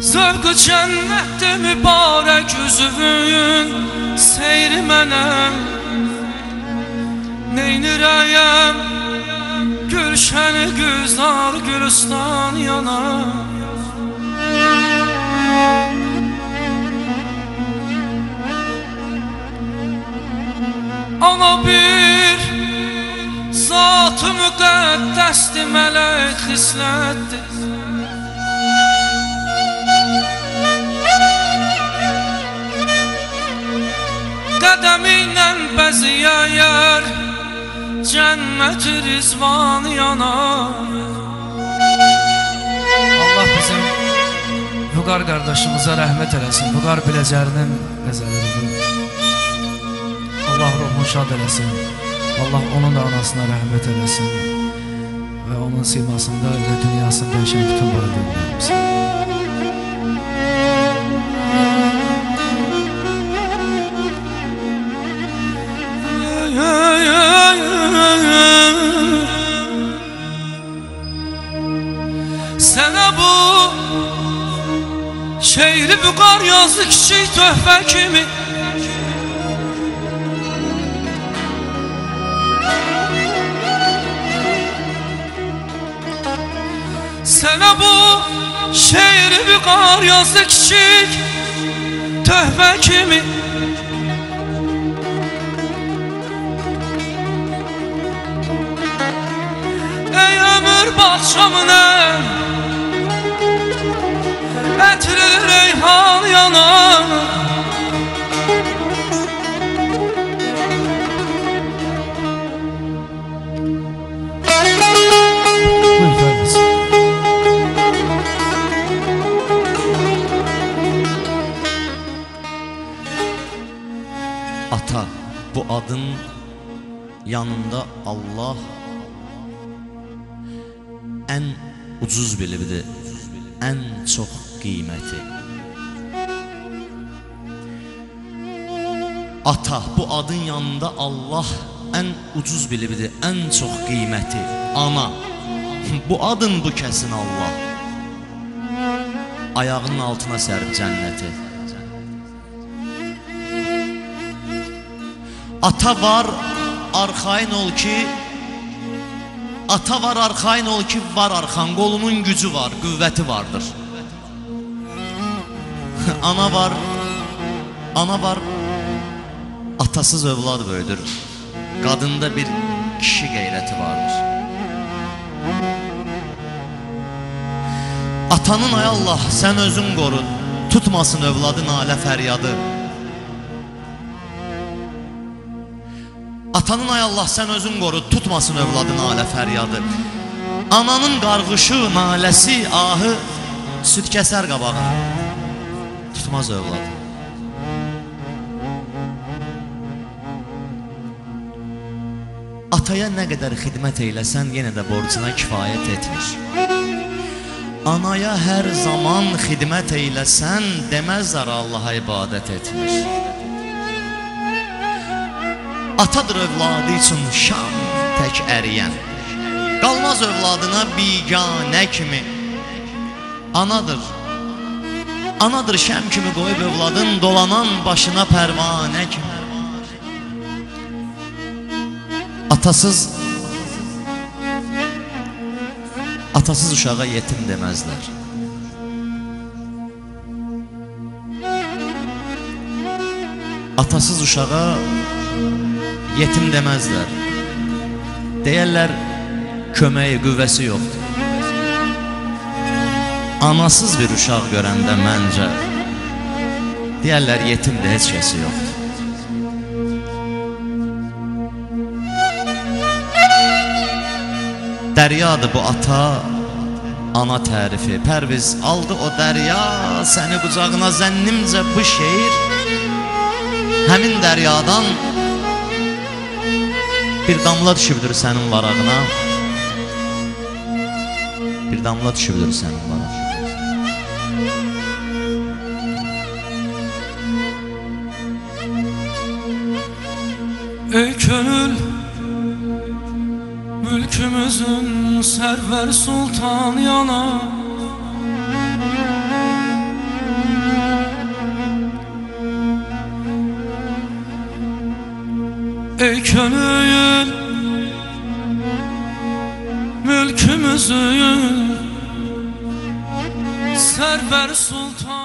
Zövqü cənnətdir mübarək üzvün Seyri mənə Neynirəyəm Gülşəni güzar gülüstan yana. Ana bir Zat-ı müqəddəsdir mələk xislətdir cennet rizvan yanar Allah bizim Vügar kardeşimize rahmet eylesin. Vügar Bilecer'inin ezeleridir Allah ruhunu şad eylesin. Allah onun da anasına rahmet eylesin. Ve onun simasında ve dünyasında yaşayan bütün varlığı Teyli bu kar yazdı küçük töhfe kimi? Sənə bu şeiri bir qar yazdı kiçik Töhvə kimi? Ey ömür baxşamın ən Ətrili reyhan yanar Ata, bu adın yanında Allah. Ən ucuz bilibdir, ən çox qiyməti. Ata, bu adın yanında Allah ən ucuz bilibdir, ən çox qiyməti. Ana, bu adın bu kəsin Allah. Ayağının altına sərib cənnəti. Ata var, arxayın ol ki Ata var, arxayın ol ki var arxan Qolunun gücü var, qüvvəti vardır Ana var, ana var. Atasız övlad böyüdür. Qadında bir kişi qeyrəti vardır. Atanın ay Allah, sən özün qoru Tutmasın övladın alə fəryadı. Atanın ay Allah sən özün qoru tutmasın övladın alə fəryadı. Ananın qarğışı, naləsi, ahı süd kəsər qabağı. Tutmaz övlad. Ataya nə qədər xidmət eyləsən yenə də borcuna kifayət etmir. Anaya hər zaman xidmət eyləsən deməzlər Allaha ibadət etmir. Atadır övladı üçün şam tək əriyən Qalmaz övladına biganə kimi Anadır Anadır şəm kimi qoyub övladın Dolanan başına pərvanə kimi Atasız Atasız uşağa yetim deməzlər Atasız uşağa yetim deməzlər. Deyərlər köməyi, qüvvəsi yoxdur. Anasız bir uşaq görəndə məncə deyərlər yetimdə heç kəsi yoxdur. Dəryadır bu ata, ana tərifi. Pərviz aldı o dərya səni qucağına zənnimcə bu şeir həmin dəryadan Bir damla düşübdür sənin varağına Bir damla düşübdür sənin varağına Ey gönül Mülkümüzün server sultan yana. Ey gönül Mülkümüzün server sultan